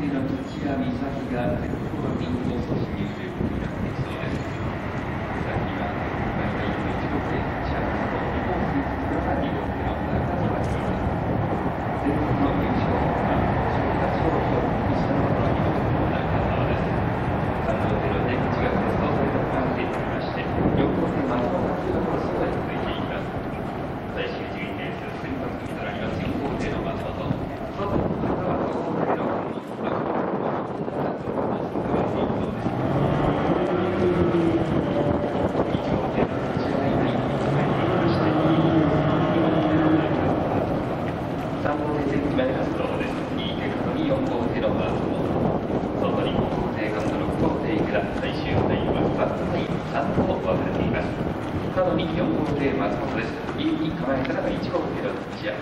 生の西谷美咲が結構な緊張措置にということになっていきそうです。カードに4号艇松本です構えら1号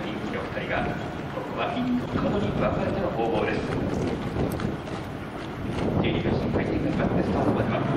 人気の2人がここはに分かれてのです回転がかってスタートまでは